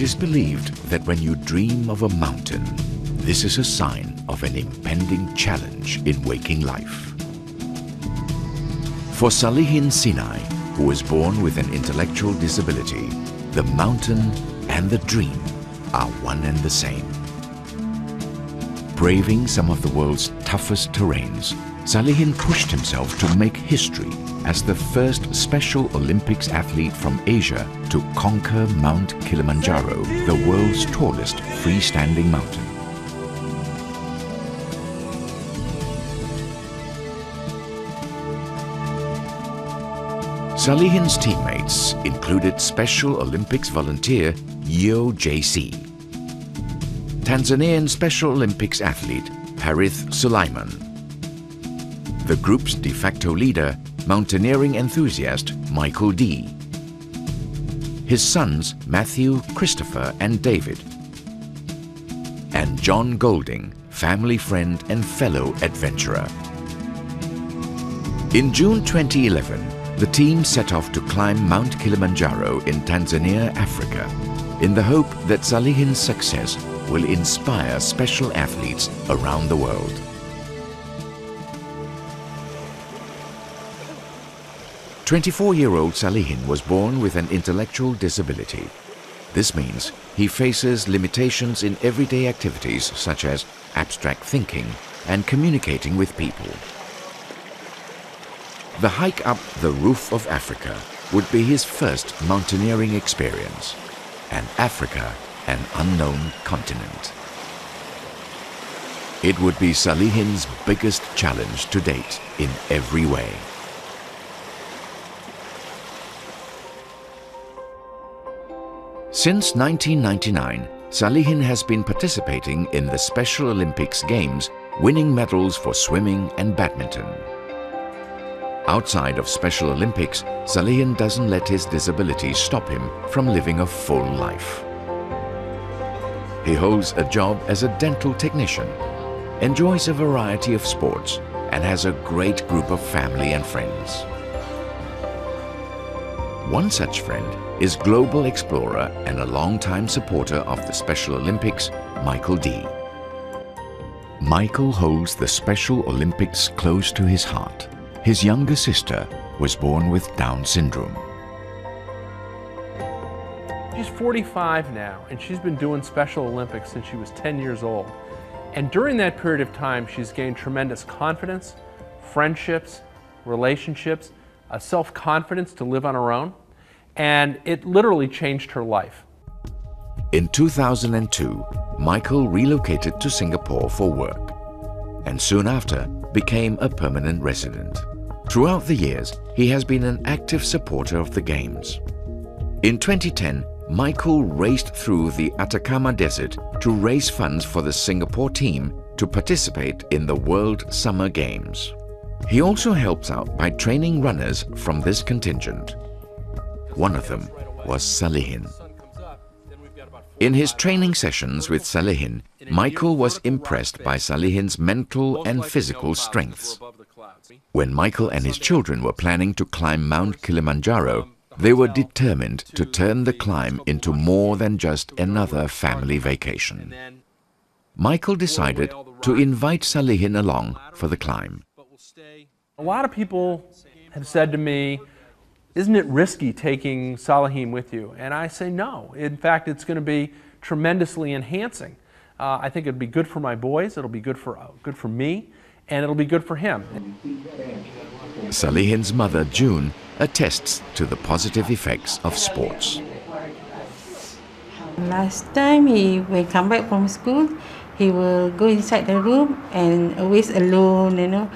It is believed that when you dream of a mountain, this is a sign of an impending challenge in waking life. For Salihin Sinai, who was born with an intellectual disability, the mountain and the dream are one and the same. Braving some of the world's toughest terrains, Salihin pushed himself to make history as the first Special Olympics athlete from Asia to conquer Mount Kilimanjaro, the world's tallest freestanding mountain. Salihin's teammates included Special Olympics volunteer Yeo JC, Tanzanian Special Olympics athlete Harith Suleiman, the group's de facto leader mountaineering enthusiast Michael Dee. His sons Matthew, Christopher and David. And Jon Golding, family friend and fellow adventurer. In June 2011, the team set off to climb Mount Kilimanjaro in Tanzania, Africa, in the hope that Salihin's success will inspire special athletes around the world. 24-year-old Salihin was born with an intellectual disability. This means he faces limitations in everyday activities such as abstract thinking and communicating with people. The hike up the roof of Africa would be his first mountaineering experience, and Africa an unknown continent. It would be Salihin's biggest challenge to date in every way. Since 1999, Salihin has been participating in the Special Olympics Games, winning medals for swimming and badminton. Outside of Special Olympics, Salihin doesn't let his disability stop him from living a full life. He holds a job as a dental technician, enjoys a variety of sports, and has a great group of family and friends. One such friend is global explorer and a long-time supporter of the Special Olympics, Michael Dee. Michael holds the Special Olympics close to his heart. His younger sister was born with Down syndrome. She's 45 now, and she's been doing Special Olympics since she was 10 years old. And during that period of time, she's gained tremendous confidence, friendships, relationships, a self-confidence to live on her own and it literally changed her life. In 2002, Michael relocated to Singapore for work and soon after became a permanent resident. Throughout the years, he has been an active supporter of the Games. In 2010, Michael raced through the Atacama Desert to raise funds for the Singapore team to participate in the World Summer Games. He also helps out by training runners from this contingent. One of them was Salihin. In his training sessions with Salihin, Michael was impressed by Salihin's mental and physical strengths. When Michael and his children were planning to climb Mount Kilimanjaro, they were determined to turn the climb into more than just another family vacation. Michael decided to invite Salihin along for the climb. A lot of people have said to me, isn't it risky taking Salihin with you? And I say no. In fact, it's going to be tremendously enhancing. Uh, I think it'll be good for my boys, it'll be good for, uh, good for me, and it'll be good for him. Salihin's mother, June, attests to the positive effects of sports. Last time, he will come back from school, he will go inside the room and always alone, you know,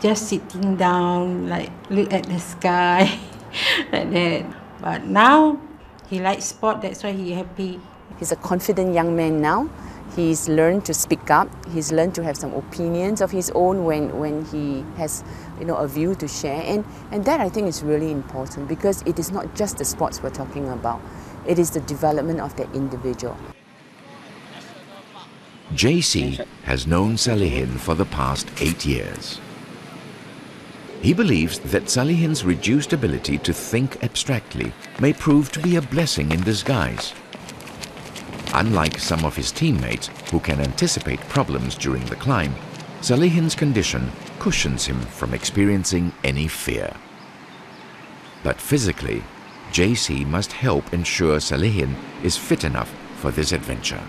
just sitting down, like look at the sky. like that. But now he likes sport, that's why he happy. He's a confident young man now. He's learned to speak up. He's learned to have some opinions of his own when, when he has you know, a view to share. And, and that I think is really important because it is not just the sports we're talking about. It is the development of the individual. JC has known Salihin for the past eight years. He believes that Salihin's reduced ability to think abstractly may prove to be a blessing in disguise. Unlike some of his teammates who can anticipate problems during the climb, Salihin's condition cushions him from experiencing any fear. But physically, JC must help ensure Salihin is fit enough for this adventure.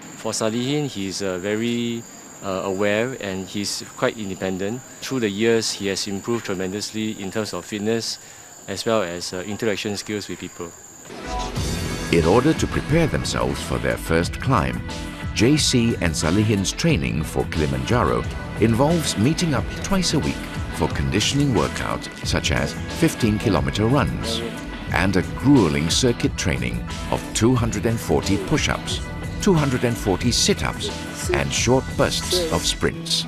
For Salihin, he's a very uh, aware and he's quite independent. Through the years, he has improved tremendously in terms of fitness as well as uh, interaction skills with people. In order to prepare themselves for their first climb, JC and Salihin's training for Kilimanjaro involves meeting up twice a week for conditioning workouts such as 15 kilometer runs and a grueling circuit training of 240 push-ups, 240 sit-ups and short bursts of sprints.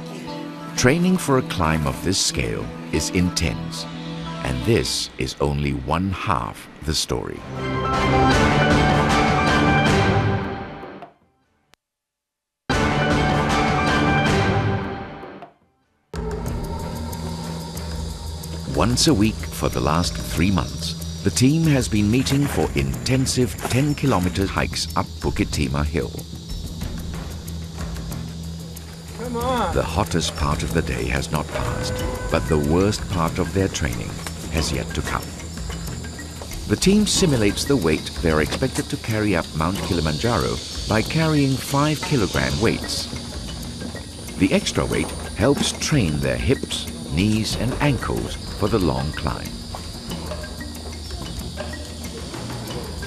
Training for a climb of this scale is intense and this is only one half the story. Once a week for the last three months, the team has been meeting for intensive 10 kilometer hikes up Bukit Timah Hill. The hottest part of the day has not passed, but the worst part of their training has yet to come. The team simulates the weight they are expected to carry up Mount Kilimanjaro by carrying 5 kilogram weights. The extra weight helps train their hips, knees and ankles for the long climb.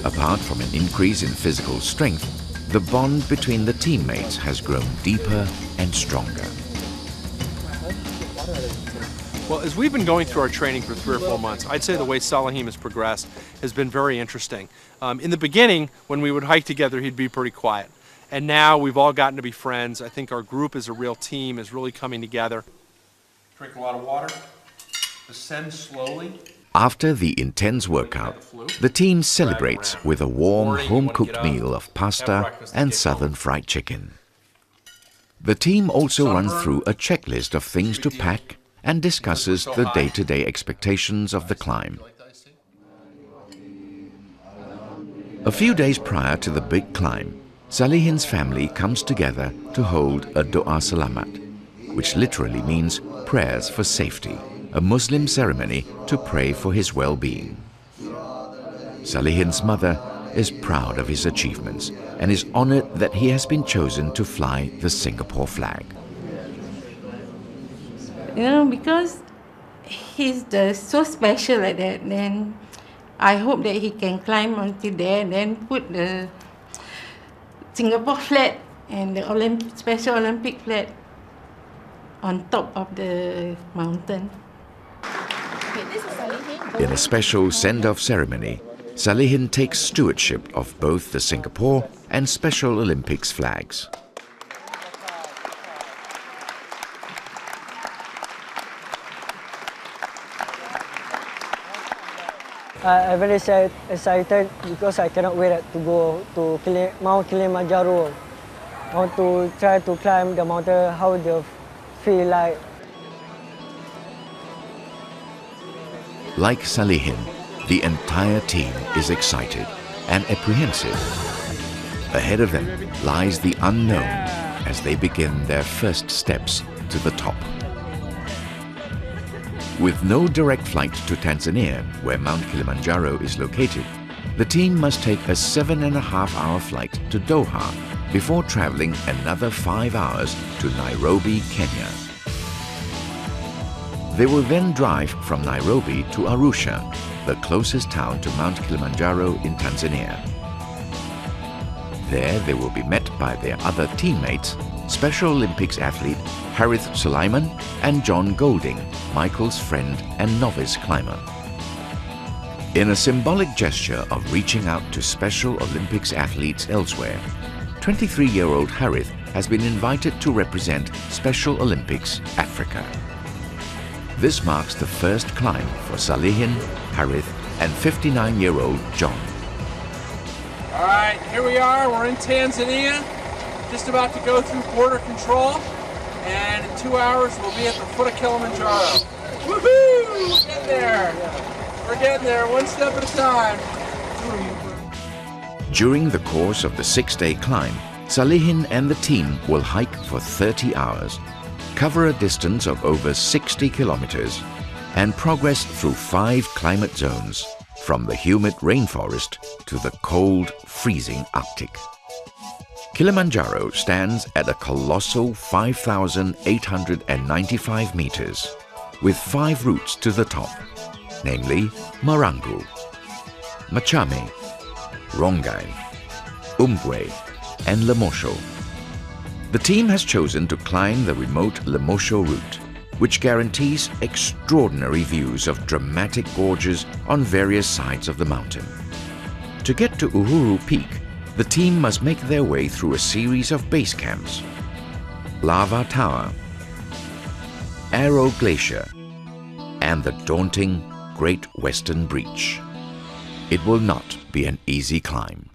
Apart from an increase in physical strength, the bond between the teammates has grown deeper and stronger. Well, as we've been going through our training for three or four months, I'd say the way Salihin has progressed has been very interesting. Um, in the beginning, when we would hike together, he'd be pretty quiet. And now we've all gotten to be friends. I think our group as a real team is really coming together. Drink a lot of water. Ascend slowly. After the intense workout, the team celebrates with a warm home-cooked meal of pasta and southern fried chicken. The team also runs through a checklist of things to pack and discusses the day-to-day expectations of the climb. A few days prior to the big climb, Salihin's family comes together to hold a Doa Selamat, which literally means prayers for safety, a Muslim ceremony to pray for his well-being. Salihin's mother is proud of his achievements and is honored that he has been chosen to fly the Singapore flag. You know, because he's the, so special like that, then I hope that he can climb onto there and then put the Singapore flag and the Olymp Special Olympic flag on top of the mountain. In a special send-off ceremony, Salihin takes stewardship of both the Singapore and Special Olympics flags. Uh, I'm very excited because I cannot wait to go to Mount Kilimanjaro. I want to try to climb the mountain, how they feel like. Like Salihin, the entire team is excited and apprehensive. Ahead of them lies the unknown as they begin their first steps to the top. With no direct flight to Tanzania, where Mount Kilimanjaro is located, the team must take a seven and a half hour flight to Doha before traveling another five hours to Nairobi, Kenya. They will then drive from Nairobi to Arusha, the closest town to Mount Kilimanjaro in Tanzania. There they will be met by their other teammates, Special Olympics athlete Harith Suleiman and Jon Golding, Michael's friend and novice climber. In a symbolic gesture of reaching out to Special Olympics athletes elsewhere, 23-year-old Harith has been invited to represent Special Olympics Africa. This marks the first climb for Salihin, Harith and 59-year-old Jon. All right, here we are. We're in Tanzania, just about to go through border control, and in two hours we'll be at the foot of Kilimanjaro. Woohoo! We're getting there. We're getting there, one step at a time. During the course of the six-day climb, Salihin and the team will hike for 30 hours, cover a distance of over 60 kilometers, and progress through five climate zones, from the humid rainforest to the cold, freezing Arctic. Kilimanjaro stands at a colossal 5,895 meters, with five routes to the top, namely Marangu, Machame, Rongai, Umbwe, and Lemosho. The team has chosen to climb the remote Lemosho route, which guarantees extraordinary views of dramatic gorges on various sides of the mountain. To get to Uhuru Peak, the team must make their way through a series of base camps. Lava Tower, Arrow Glacier, and the daunting Great Western Breach. It will not be an easy climb.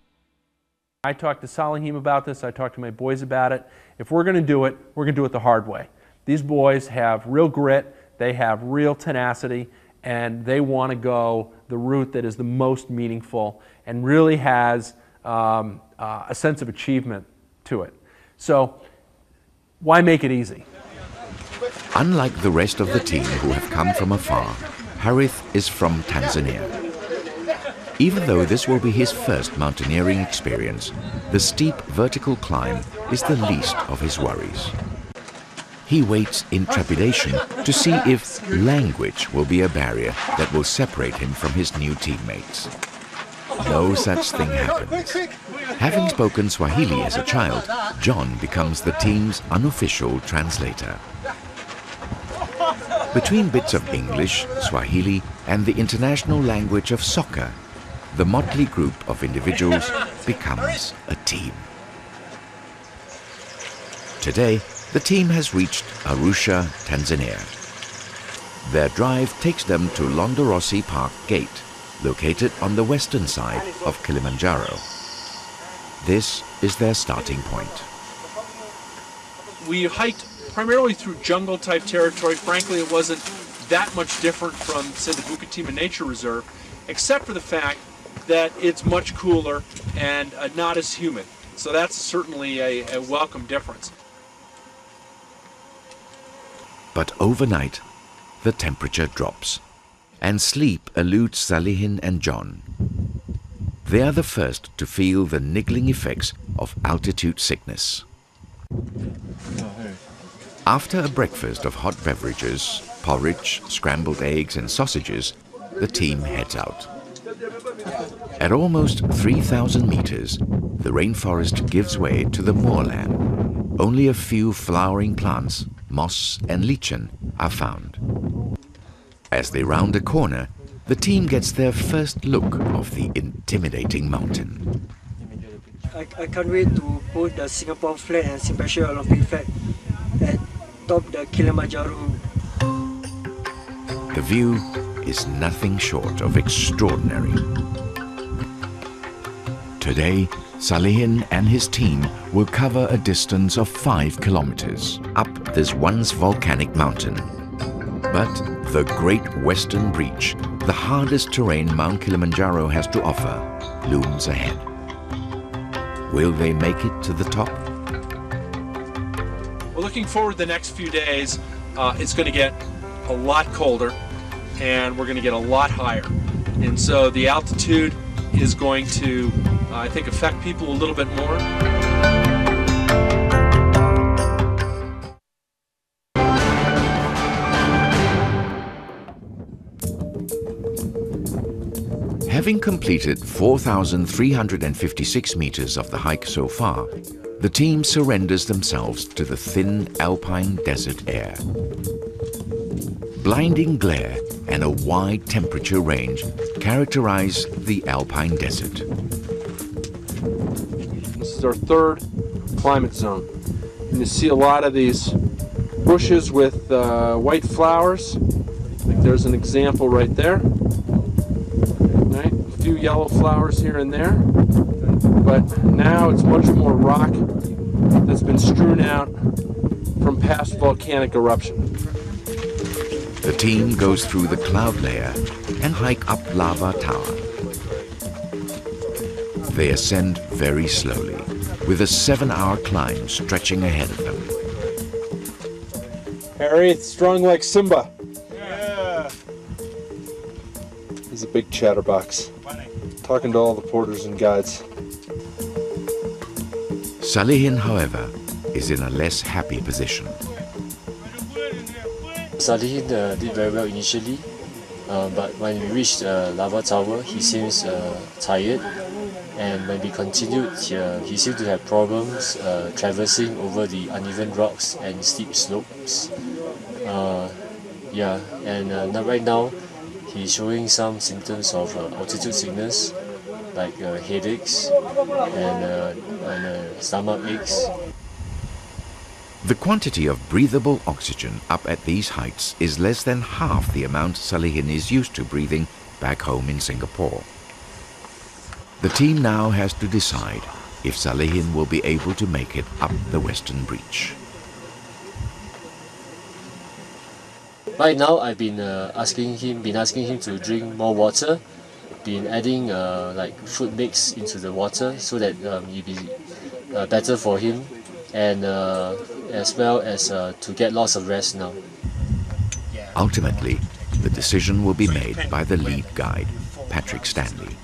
I talked to Salihin about this, I talked to my boys about it. If we're going to do it, we're going to do it the hard way. These boys have real grit, they have real tenacity, and they want to go the route that is the most meaningful and really has um, uh, a sense of achievement to it. So, why make it easy? Unlike the rest of the team who have come from afar, Harith is from Tanzania. Even though this will be his first mountaineering experience, the steep vertical climb is the least of his worries. He waits in trepidation to see if language will be a barrier that will separate him from his new teammates. No such thing happens. Having spoken Swahili as a child, Jon becomes the team's unofficial translator. Between bits of English, Swahili, and the international language of soccer, the motley group of individuals becomes a team. Today, the team has reached Arusha, Tanzania. Their drive takes them to Londorossi Park Gate, located on the western side of Kilimanjaro. This is their starting point. We hiked primarily through jungle type territory. Frankly, it wasn't that much different from, say, the Bukit Timah Nature Reserve, except for the fact that it's much cooler and uh, not as humid. So that's certainly a, a welcome difference. But overnight, the temperature drops, and sleep eludes Salihin and Jon. They are the first to feel the niggling effects of altitude sickness. After a breakfast of hot beverages, porridge, scrambled eggs and sausages, the team heads out. At almost 3,000 meters, the rainforest gives way to the moorland. Only a few flowering plants, moss and lichen, are found. As they round a corner, the team gets their first look of the intimidating mountain. I, I can't wait to put the Singapore flag and Special Olympic flag at top the Kilimanjaro. The view is nothing short of extraordinary. Today, Salihin and his team will cover a distance of 5 kilometers up this once volcanic mountain. But the Great Western Breach, the hardest terrain Mount Kilimanjaro has to offer, looms ahead. Will they make it to the top? We're looking forward the next few days. Uh, it's going to get a lot colder and we're going to get a lot higher. And so the altitude is going to, uh, I think, affect people a little bit more. Having completed 4,356 meters of the hike so far, the team surrenders themselves to the thin alpine desert air. Blinding glare and a wide temperature range characterize the alpine desert. This is our third climate zone. And you see a lot of these bushes with uh, white flowers. Like there's an example right there. Right? A few yellow flowers here and there. But now it's much more rock that's been strewn out from past volcanic eruption. The team goes through the cloud layer and hike up Lava Tower. They ascend very slowly, with a seven-hour climb stretching ahead of them. Harry, strong like Simba. Yeah. He's a big chatterbox. Talking to all the porters and guides. Salihin, however, is in a less happy position. Salihin uh, did very well initially, uh, but when we reached uh, Lava Tower, he seems uh, tired. And when we continued, uh, he seemed to have problems uh, traversing over the uneven rocks and steep slopes. Uh, yeah, and uh, right now, he's showing some symptoms of uh, altitude sickness, like uh, headaches and, uh, and uh, stomach aches. The quantity of breathable oxygen up at these heights is less than half the amount Salihin is used to breathing back home in Singapore. The team now has to decide if Salihin will be able to make it up the Western Breach. Right now, I've been uh, asking him, been asking him to drink more water, been adding uh, like fruit mix into the water so that um, it be uh, better for him, and uh, as well as uh, to get lots of rest now. Ultimately, the decision will be made by the lead guide, Patrick Stanley.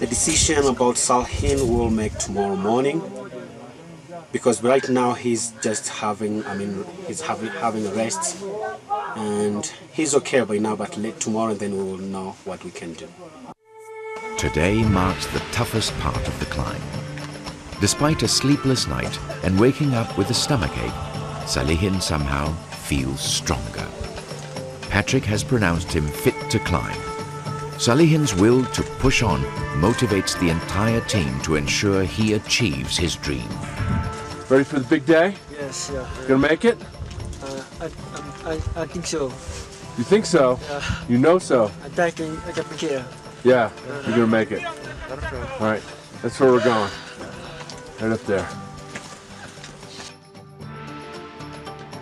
The decision about Salihin will make tomorrow morning because right now he's just having I mean he's having having a rest and he's okay by now but late tomorrow then we will know what we can do. Today marks the toughest part of the climb. Despite a sleepless night and waking up with a stomachache, Salihin somehow feels stronger. Patrick has pronounced him fit to climb. Salihin's will to push on motivates the entire team to ensure he achieves his dream. Ready for the big day? Yes, yeah. Gonna make it? Uh, I, I, I, I think so. You think so? Yeah. You know so? I think I can pick it. Yeah, you're gonna make it. All right, that's where we're going. Right up there.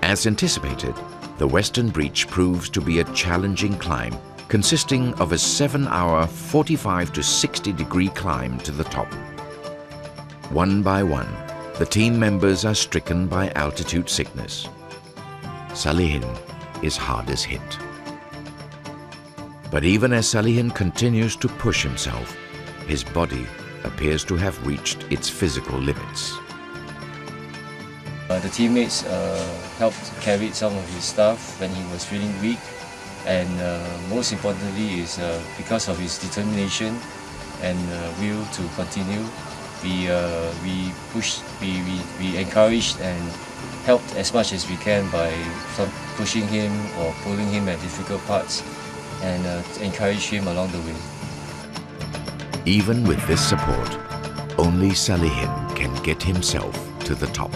As anticipated, the Western Breach proves to be a challenging climb consisting of a 7-hour 45 to 60 degree climb to the top. One by one, the team members are stricken by altitude sickness. Salihin is hardest hit. But even as Salihin continues to push himself, his body appears to have reached its physical limits. Uh, the teammates uh, helped carry some of his stuff when he was feeling weak and uh, most importantly is uh, because of his determination and uh, will to continue we uh, we pushed we, we, we encouraged and helped as much as we can by pushing him or pulling him at difficult parts and encourage him along the way. Even with this support, only Salihin can get himself to the top.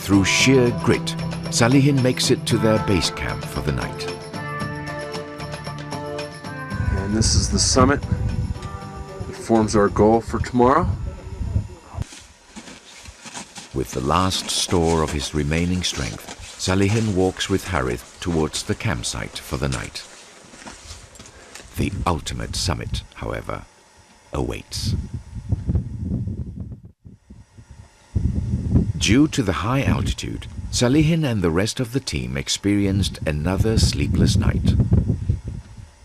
Through sheer grit, Salihin makes it to their base camp for the night. And this is the summit that forms our goal for tomorrow. With the last store of his remaining strength, Salihin walks with Harith towards the campsite for the night. The ultimate summit, however, awaits. Due to the high altitude, Salihin and the rest of the team experienced another sleepless night.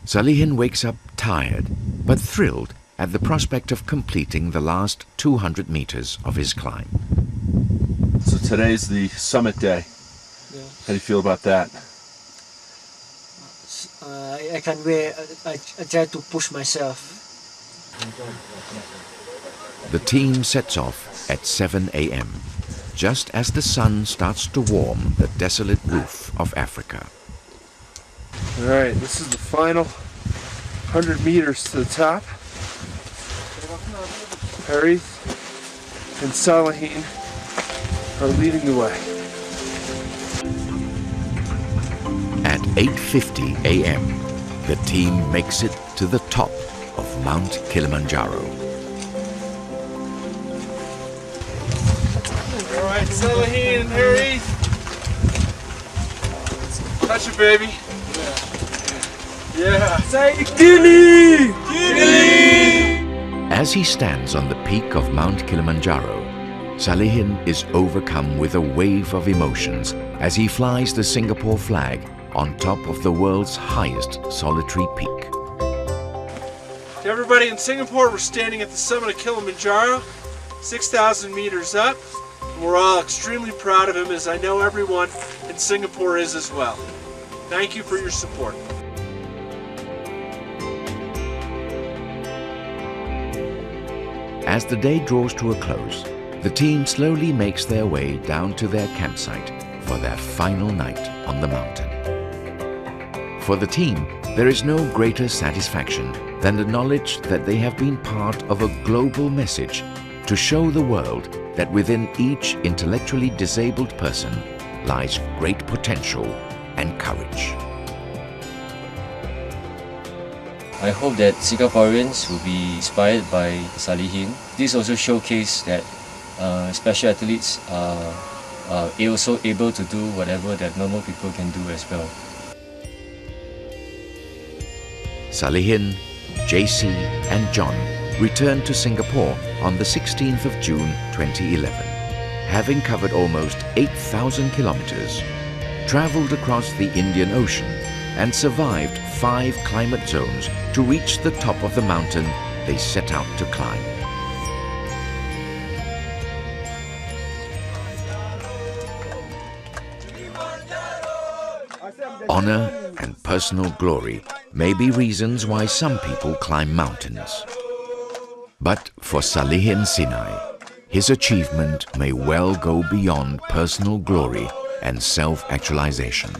Salihin wakes up tired but thrilled at the prospect of completing the last 200 meters of his climb. So today's the summit day. Yeah. How do you feel about that? I, I can't wait. I, I, I try to push myself. The team sets off at 7 a.m., just as the sun starts to warm the desolate roof of Africa. All right, this is the final 100 meters to the top. Harry and Salihin are leading the way. At 8.50 a.m., the team makes it to the top of Mount Kilimanjaro. All right, Salihin and Harry. Touch it, baby. Yeah. Say Gilly! Gilly! As he stands on the peak of Mount Kilimanjaro, Salihin is overcome with a wave of emotions as he flies the Singapore flag on top of the world's highest solitary peak. To everybody in Singapore, we're standing at the summit of Kilimanjaro, 6,000 meters up. And we're all extremely proud of him, as I know everyone in Singapore is as well. Thank you for your support. As the day draws to a close, the team slowly makes their way down to their campsite for their final night on the mountain. For the team, there is no greater satisfaction than the knowledge that they have been part of a global message to show the world that within each intellectually disabled person lies great potential and courage. I hope that Singaporeans will be inspired by Salihin. This also showcases that uh, special athletes are, are also able to do whatever that normal people can do as well. Salihin, JC and Jon returned to Singapore on the 16th of June 2011, having covered almost 8,000 kilometers, traveled across the Indian Ocean and survived five climate zones to reach the top of the mountain they set out to climb. Honor and personal glory may be reasons why some people climb mountains. But for Salihin Sinai, his achievement may well go beyond personal glory and self-actualization.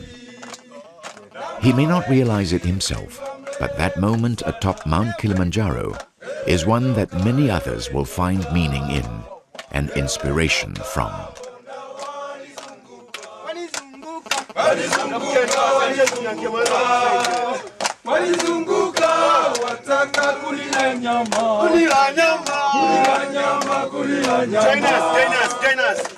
He may not realize it himself, but that moment atop Mount Kilimanjaro is one that many others will find meaning in and inspiration from. Walizunguka wataka kulila nyama, kulila nyama, kulila nyama, kulila nyama. Join us, join us, join us.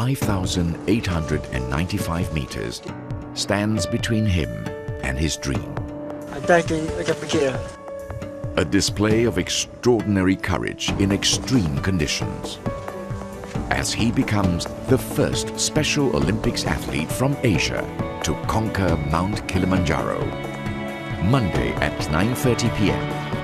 5,895 meters stands between him and his dream. A display of extraordinary courage in extreme conditions as he becomes the first Special Olympics athlete from Asia to conquer Mount Kilimanjaro. Monday at 9.30 p.m.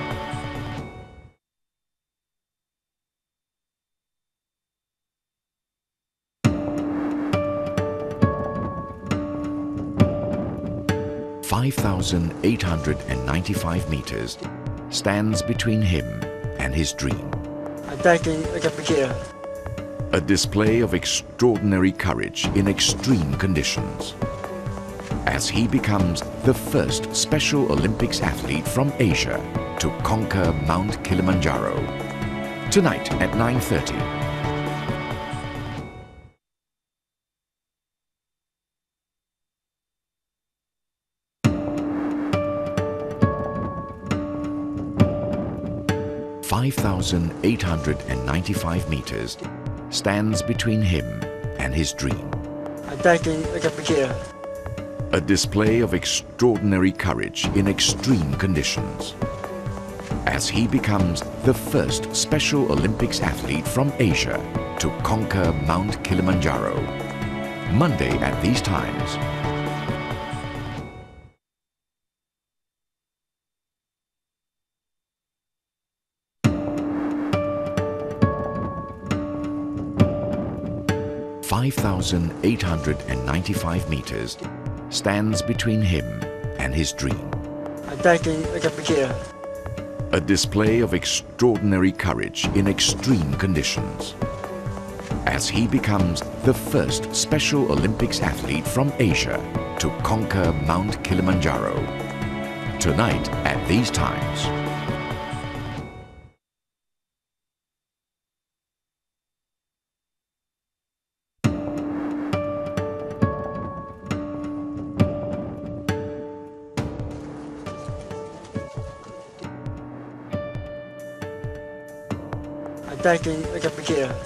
Five thousand eight hundred and ninety-five meters stands between him and his dream. Antara macam fikir lah. A display of extraordinary courage in extreme conditions. As he becomes the first Special Olympics athlete from Asia to conquer Mount Kilimanjaro. Tonight at 9.30. Five thousand eight hundred and ninety-five meters stands between him and his dream. Antara macam fikir lah. A display of extraordinary courage in extreme conditions. As he becomes the first Special Olympics athlete from Asia to conquer Mount Kilimanjaro. Monday at these times. Five thousand eight hundred and ninety-five meters stands between him and his dream. I can, I can fikir. A display of extraordinary courage in extreme conditions. As he becomes the first Special Olympics athlete from Asia to conquer Mount Kilimanjaro. Tonight at these times. I can fikir.